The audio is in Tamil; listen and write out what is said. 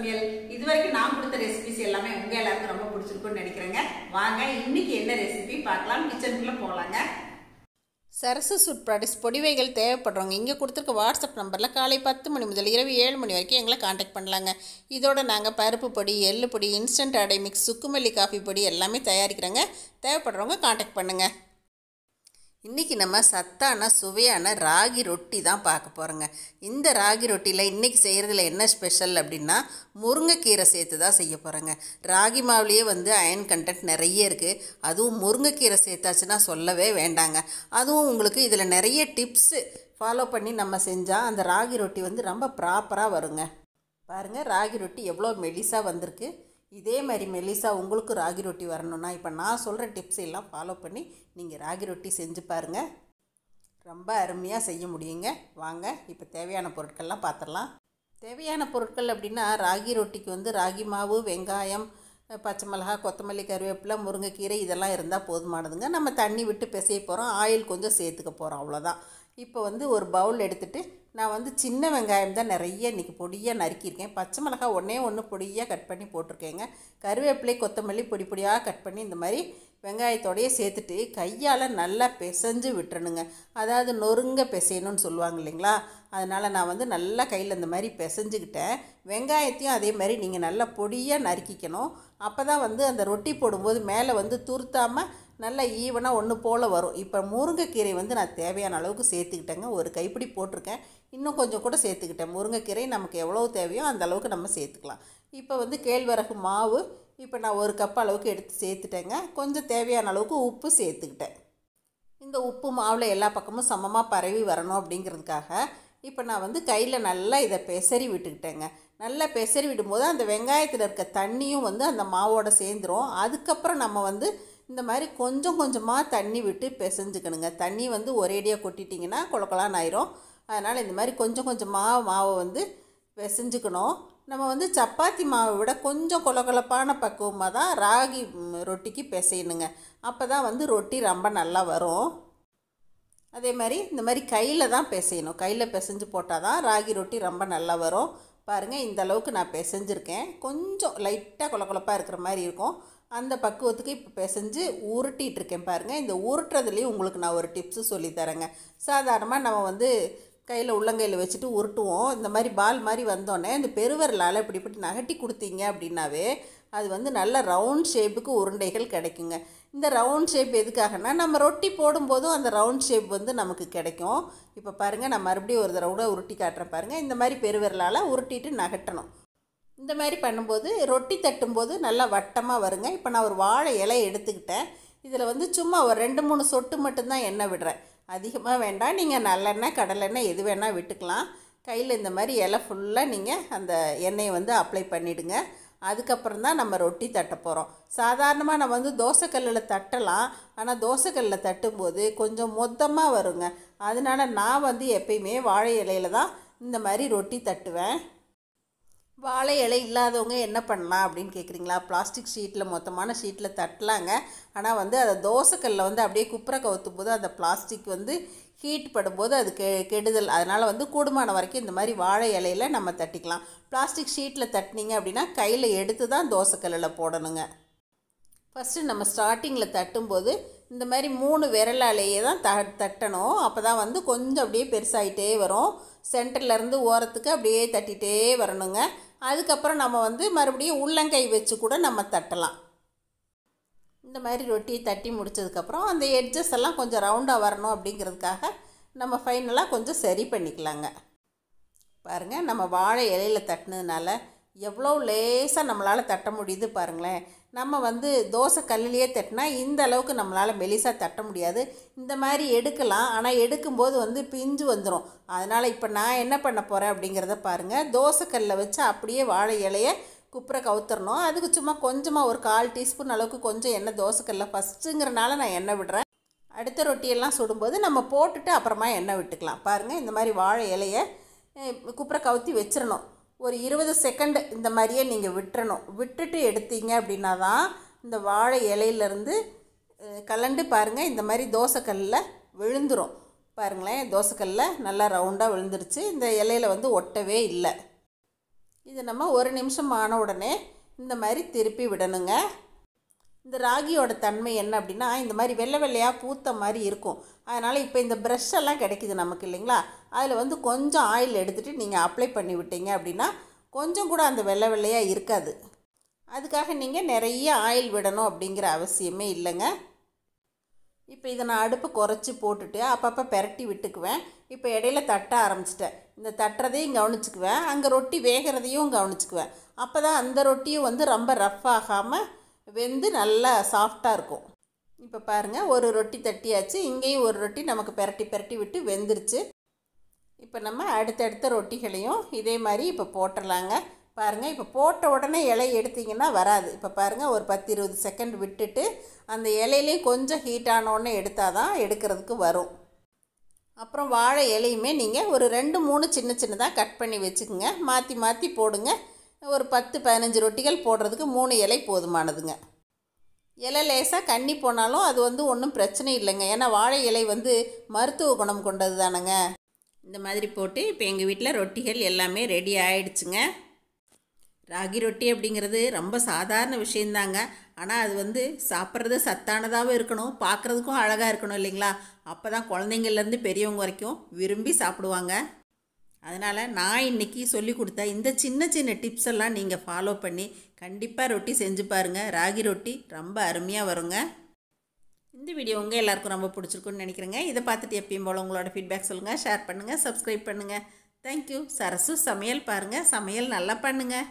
சமையல் இது வரைக்கும் நான் கொடுத்த ரெசிபிஸ் எல்லாமே உங்க எல்லாருக்கும் ரொம்ப பிடிச்சிருக்கும்னு நினைக்கிறேங்க. வாங்க இன்னைக்கு என்ன ரெசிபி பார்க்கலாம். கிச்சனுக்குள்ள போகலாங்க. சரசு சுட் பொடிவைகள் தேவைப்படுறவங்க இங்கே கொடுத்துருக்க வாட்ஸ்அப் நம்பரில் காலை பத்து மணி முதல் இரவு ஏழு மணி வரைக்கும் எங்களை காண்டாக்ட் பண்ணலாங்க. இதோட நாங்கள் பருப்பு பொடி எள்ளு பொடி இன்ஸ்டன்ட் அடை மிக்ஸ் சுக்குமல்லி காஃபி பொடி எல்லாமே தயாரிக்கிறோங்க. தேவைப்படுறவங்க காண்டாக்ட் பண்ணுங்கள் இன்றைக்கி நம்ம சத்தான சுவையான ராகி ரொட்டி தான் பார்க்க போகிறோங்க இந்த ராகி ரொட்டியில் இன்றைக்கி செய்கிறதுல என்ன ஸ்பெஷல் அப்படின்னா முருங்கைக்கீரை சேர்த்து தான் செய்ய போகிறோங்க ராகி மாவுலேயே வந்து அயன் கண்டென்ட் நிறைய இருக்குது அதுவும் முருங்கைக்கீரை சேர்த்தாச்சுன்னா சொல்லவே வேண்டாங்க. அதுவும் உங்களுக்கு இதில் நிறைய டிப்ஸு ஃபாலோ பண்ணி நம்ம செஞ்சால் அந்த ராகி ரொட்டி வந்து ரொம்ப ப்ராப்பராக வருங்க. பாருங்கள் ராகி ரொட்டி எவ்வளோ மெலிசாக வந்திருக்கு. இதே மாதிரி மெலிசா உங்களுக்கு ராகி ரொட்டி வரணும்னா இப்போ நான் சொல்கிற டிப்ஸ் எல்லாம் ஃபாலோ பண்ணி நீங்கள் ராகி ரொட்டி செஞ்சு பாருங்கள் ரொம்ப அருமையாக செய்ய முடியுங்க. வாங்க இப்போ தேவையான பொருட்கள்லாம் பார்த்துடலாம் தேவையான பொருட்கள் அப்படின்னா ராகி ரொட்டிக்கு வந்து ராகி மாவு வெங்காயம் பச்சை மிளகா கொத்தமல்லி கருவேப்பிலை முருங்கைக்கீரை இதெல்லாம் இருந்தால் போதுமானதுங்க. நம்ம தண்ணி விட்டு பிசைய போகிறோம் ஆயில் கொஞ்சம் சேர்த்துக்க போகிறோம் அவ்வளோதான் இப்போ வந்து ஒரு பவுல் எடுத்துகிட்டு நான் வந்து சின்ன வெங்காயம் தான் நிறைய இன்றைக்கி பொடியாக நறுக்கியிருக்கேன். பச்சை மிளகாய் ஒன்றே ஒன்று பொடியாக கட் பண்ணி போட்டிருக்கேங்க. கருவேப்பிலை கொத்தமல்லி பொடி பொடியாக கட் பண்ணி இந்த மாதிரி வெங்காயத்தோடையே சேர்த்துட்டு கையால் நல்லா பிசைஞ்சு விட்டுறணுங்க. அதாவது நொறுங்க பிசையணும்னு சொல்லுவாங்க இல்லைங்களா? அதனால் நான் வந்து நல்லா கையில் இந்த மாதிரி பிசைஞ்சுக்கிட்டேன். வெங்காயத்தையும் அதே மாதிரி நீங்கள் நல்லா பொடியாக நறுக்கிக்கணும். அப்போ தான் வந்து அந்த ரொட்டி போடும்போது மேலே வந்து துருத்தாமல் நல்லா ஈவனாக ஒன்று போல் வரும். இப்போ முருங்கைக்கீரை வந்து நான் தேவையான அளவுக்கு சேர்த்துக்கிட்டேங்க. ஒரு கைப்பிடி போட்டிருக்கேன். இன்னும் கொஞ்சம் கூட சேர்த்துக்கிட்டேன். முருங்கைக்கீரை நமக்கு எவ்வளோ தேவையோ அந்த அளவுக்கு நம்ம சேர்த்துக்கலாம். இப்போ வந்து கேழ்வரகு மாவு இப்போ நான் ஒரு கப் அளவுக்கு எடுத்து சேர்த்துட்டேங்க. கொஞ்சம் தேவையான அளவுக்கு உப்பு சேர்த்துக்கிட்டேன். இந்த உப்பு மாவில் எல்லா பக்கமும் சமமாக பரவி வரணும் அப்படிங்கிறதுக்காக இப்போ நான் வந்து கையில் நல்லா இதை பெசரி விட்டுக்கிட்டேங்க. நல்லா பெசரி விடும்போது அந்த வெங்காயத்தில் இருக்க தண்ணியும் வந்து அந்த மாவோட சேர்ந்துரும். அதுக்கப்புறம் நம்ம வந்து இந்த மாதிரி கொஞ்சம் கொஞ்சமாக தண்ணி விட்டு பிசைஞ்சுக்கணுங்க. தண்ணி வந்து ஒரேடியாக கொட்டிட்டிங்கன்னா குளக்குளான்னு ஆயிரும். அதனால் இந்த மாதிரி கொஞ்சம் கொஞ்சமாக மாவை வந்து பிசைஞ்சுக்கணும். நம்ம வந்து சப்பாத்தி மாவை விட கொஞ்சம் கொலகொலப்பான பக்குவமாக தான் ராகி ரொட்டிக்கு பிசையணுங்க. அப்போ தான் வந்து ரொட்டி ரொம்ப நல்லா வரும். அதே மாதிரி இந்த மாதிரி கையில் தான் பிசையணும். கையில் பிசைஞ்சு போட்டால் தான் ராகி ரொட்டி ரொம்ப நல்லா வரும். பாருங்கள் இந்த அளவுக்கு நான் பிசைஞ்சிருக்கேன். கொஞ்சம் லைட்டாக கொலகொலப்பாக இருக்கிற மாதிரி இருக்கும். அந்த பக்குவத்துக்கு இப்போ பிசைஞ்சு உருட்டிகிட்ருக்கேன் பாருங்கள் இந்த உருட்டுறதுலேயும் உங்களுக்கு நான் ஒரு டிப்ஸு சொல்லித்தரேங்க சாதாரணமாக நம்ம வந்து கையில் உள்ளங்கையில் வச்சுட்டு உருட்டுவோம். இந்த மாதிரி பால் மாதிரி வந்தோடனே இந்த பெருவரலால் இப்படி இப்படி நகட்டி கொடுத்தீங்க அப்படின்னாவே அது வந்து நல்ல ரவுண்ட் ஷேப்புக்கு உருண்டைகள் கிடைக்குங்க. இந்த ரவுண்ட் ஷேப் எதுக்காகனா நம்ம ரொட்டி போடும்போதும் அந்த ரவுண்ட் ஷேப் வந்து நமக்கு கிடைக்கும். இப்போ பாருங்கள் நான் மறுபடியும் ஒரு தடவை கூட உருட்டி காட்டுறேன் பாருங்கள் இந்த மாதிரி பெருவிரலால் உருட்டிட்டு நகட்டணும். இந்த மாதிரி பண்ணும்போது ரொட்டி தட்டும்போது நல்லா வட்டமாக வருங்க. இப்போ நான் ஒரு வாழை இலை எடுத்துக்கிட்டேன். இதில் வந்து சும்மா ஒரு ரெண்டு மூணு சொட்டு மட்டும்தான் எண்ணெய் விடுறேன். அதிகமாக வேண்டாம். நீங்கள் நல்லெண்ணெய் கடலெண்ணெய் எது வேணால் விட்டுக்கலாம். கையில் இந்த மாதிரி இலை ஃபுல்லாக நீங்கள் அந்த எண்ணெயை வந்து அப்ளை பண்ணிவிடுங்க அதுக்கப்புறம் தான் நம்ம ரொட்டி தட்ட போகிறோம் சாதாரணமாக நம்ம வந்து தோசைக்கல்லில் தட்டலாம். ஆனால் தோசைக்கல்லில் தட்டும்போது கொஞ்சம் மொத்தமாக வருங்க. அதனால நான் வந்து எப்பயுமே வாழை இலையில தான் இந்த மாதிரி ரொட்டி தட்டுவேன். வாழை இலை இல்லாதவங்க என்ன பண்ணலாம் அப்படின்னு கேட்குறீங்களா பிளாஸ்டிக் ஷீட்டில் மொத்தமான ஷீட்டில் தட்டலாங்க. ஆனால் வந்து அதை தோசைக்கல்லில் வந்து அப்படியே குப்புற கவுத்தும் போது அந்த பிளாஸ்டிக் வந்து ஹீட் படும்போது அது கெ கெடுதல். அதனால் வந்து கூடுமான வரைக்கும் இந்த மாதிரி வாழை இலையில நம்ம தட்டிக்கலாம். பிளாஸ்டிக் ஷீட்டில் தட்டினீங்க அப்படின்னா கையில் எடுத்து தான் தோசைக்கல்லில் போடணுங்க. ஃபஸ்ட்டு நம்ம ஸ்டார்டிங்கில் தட்டும்போது இந்த மாதிரி மூணு விரலாலேயே தான் த தட்டணும். அப்போ தான் வந்து கொஞ்சம் அப்படியே பெருசாகிட்டே வரும். சென்டர்லேருந்து ஓரத்துக்கு அப்படியே தட்டிகிட்டே வரணுங்க. அதுக்கப்புறம் நம்ம வந்து மறுபடியும் உள்ளங்கை வச்சு கூட நம்ம தட்டலாம். இந்த மாதிரி ரொட்டியை தட்டி முடிச்சதுக்கப்புறம் அந்த எட்ஜஸ் எல்லாம் கொஞ்சம் ரவுண்டாக வரணும் அப்படிங்கிறதுக்காக நம்ம ஃபைனலாக கொஞ்சம் சரி பண்ணிக்கலாங்க. பாருங்கள் நம்ம வாழை இலையில் தட்டினதுனால எவ்வளோ லேசாக நம்மளால் தட்ட முடியுது பாருங்களேன். நம்ம வந்து தோசை கல்லிலேயே தட்டினா இந்த அளவுக்கு நம்மளால் மெலிசாக தட்ட முடியாது. இந்த மாதிரி எடுக்கலாம். ஆனால் எடுக்கும்போது வந்து பிஞ்சு வந்துடும் அதனால் இப்போ நான் என்ன பண்ண போகிறேன் அப்படிங்கிறத பாருங்கள் தோசைக்கல்லில் வச்சு அப்படியே வாழை இலையை குப்புற கவுத்துறணும் அதுக்கு சும்மா கொஞ்சமாக ஒரு கால் டீஸ்பூன் அளவுக்கு கொஞ்சம் எண்ணெய் தோசைக்கல்ல ஃபஸ்ட்டுங்கிறனால நான் எண்ணெய் விடுறேன். அடுத்த ரொட்டியெல்லாம் சுடும்போது நம்ம போட்டுட்டு அப்புறமா எண்ணெய் விட்டுக்கலாம். பாருங்கள் இந்த மாதிரி வாழை இலையை குப்புற கவுத்தி வச்சிடணும் ஒரு இருபது செகண்டு இந்த மாதிரியே நீங்கள் விட்டுறணும். விட்டுட்டு எடுத்தீங்க அப்படின்னா தான் இந்த வாழை இலையிலேருந்து கலண்டு பாருங்கள் இந்த மாதிரி தோசைக்கல்லில் விழுந்துரும். பாருங்களேன் தோசைக்கல்லில் நல்லா ரவுண்டாக விழுந்துருச்சு. இந்த இலையில வந்து ஒட்டவே இல்லை. இது நம்ம ஒரு நிமிஷம் ஆன உடனே இந்த மாதிரி திருப்பி விடணுங்க. இந்த ராகியோட தன்மை என்ன அப்படின்னா இந்த மாதிரி வெள்ளை வெள்ளையாக பூத்த மாதிரி இருக்கும். அதனால் இப்போ இந்த ப்ரெஷ்ஷெல்லாம் கிடைக்கிது கிடைக்குது நமக்கு இல்லைங்களா? அதில் வந்து கொஞ்சம் ஆயில் எடுத்துகிட்டு நீங்கள் அப்ளை பண்ணி விட்டீங்க அப்படின்னா கொஞ்சம் கூட அந்த வெள்ளை வெள்ளையாக இருக்காது. அதுக்காக நீங்கள் நிறைய ஆயில் விடணும் அப்படிங்கிற அவசியமே இல்லைங்க. இப்போ இதை நான் அடுப்பை குறைச்சி போட்டுட்டு அப்பப்போ பெரட்டி விட்டுக்குவேன். இப்போ இடையில தட்ட ஆரம்பிச்சிட்டேன். இந்த தட்டுறதையும் கவனிச்சுக்குவேன். அங்கே ரொட்டி வேகிறதையும் கவனிச்சுக்குவேன். அப்போ தான் அந்த ரொட்டியும் வந்து ரொம்ப ரஃப் ஆகாமல் வெந்து நல்லா சாஃப்டாக இருக்கும். இப்போ பாருங்கள் ஒரு ரொட்டி தட்டியாச்சு. இங்கேயும் ஒரு ரொட்டி நமக்கு பெரட்டி பெரட்டி விட்டு வெந்துருச்சு. இப்போ நம்ம அடுத்தடுத்த ரொட்டிகளையும் இதே மாதிரி இப்போ போட்டுடலாங்க பாருங்கள் இப்போ போட்ட உடனே இலை எடுத்திங்கன்னா வராது. இப்போ பாருங்கள் ஒரு பத்து இருபது செகண்ட் விட்டுட்டு அந்த இலையிலையும் கொஞ்சம் ஹீட் ஆனோடனே எடுத்தால் தான் எடுக்கிறதுக்கு வரும். அப்புறம் வாழை இலையுமே நீங்கள் ஒரு ரெண்டு மூணு சின்ன சின்னதாக கட் பண்ணி வச்சுக்கோங்க. மாற்றி மாற்றி போடுங்க. ஒரு பத்து பதினஞ்சு ரொட்டிகள் போடுறதுக்கு மூணு இலை போதுமானதுங்க. இலை லேசாக கண்ணி போனாலும் அது வந்து ஒன்றும் பிரச்சனை இல்லைங்க. ஏன்னா வாழை இலை வந்து மருத்துவ குணம் கொண்டது தானேங்க இந்த மாதிரி போட்டு இப்போ எங்கள் வீட்டில் ரொட்டிகள் எல்லாமே ரெடி ஆயிடுச்சுங்க. ராகி ரொட்டி அப்படிங்கிறது ரொம்ப சாதாரண விஷயந்தாங்க. ஆனால் அது வந்து சாப்பிட்றது சத்தானதாகவும் இருக்கணும் பார்க்குறதுக்கும் அழகாக இருக்கணும் இல்லைங்களா? அப்போ தான் குழந்தைங்கள்லேருந்து பெரியவங்க வரைக்கும் விரும்பி சாப்பிடுவாங்க. அதனால் நான் இன்றைக்கி சொல்லி கொடுத்த இந்த சின்ன சின்ன டிப்ஸ் எல்லாம் நீங்கள் ஃபாலோ பண்ணி கண்டிப்பாக ரொட்டி செஞ்சு பாருங்கள் ராகி ரொட்டி ரொம்ப அருமையாக வருங்க. இந்த வீடியோ உங்கள் எல்லாருக்கும் ரொம்ப பிடிச்சிருக்குன்னு நினைக்கிறேங்க. இதை பார்த்துட்டு எப்பயும் போல் உங்களோட ஃபீட்பேக் சொல்லுங்கள் ஷேர் பண்ணுங்கள் சப்ஸ்கிரைப் பண்ணுங்கள் தேங்க்யூ சரசு சமையல் பாருங்கள் சமையல் நல்லா பண்ணுங்கள்